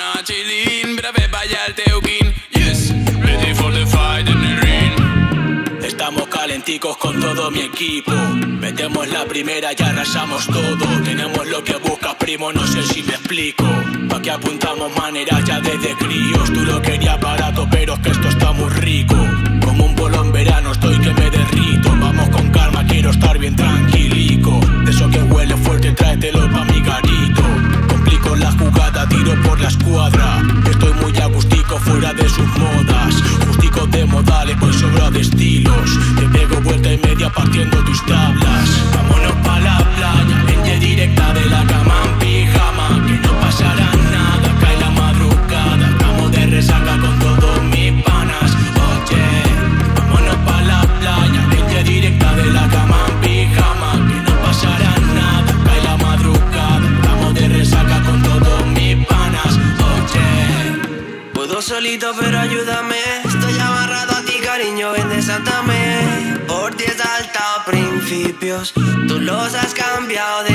gonna chill in vaya el teuquín Yes, ready for the fight en el ring. Estamos calenticos con todo mi equipo. Metemos la primera, ya rayamos todo. Tenemos lo que buscas, primo, no sé si me explico. Pa' que apuntamos maneras ya desde críos. Tú lo querías barato, pero es que esto está muy rico. Como un polo en verano, estoy que me derrito. Vamos con calma, quiero estar bien tranquilico. De eso que huele fuerte, tráete tráetelo partiendo tus tablas. Vámonos pa' la playa, vente directa de la cama en pijama, que no pasará nada, cae la madrugada, estamos de resaca con todos mis panas. Oye, vámonos pa' la playa, vente directa de la cama en pijama, que no pasará nada, cae la madrugada, estamos de resaca con todos mis panas. Oye, puedo solito pero ayúdame Tú los has cambiado de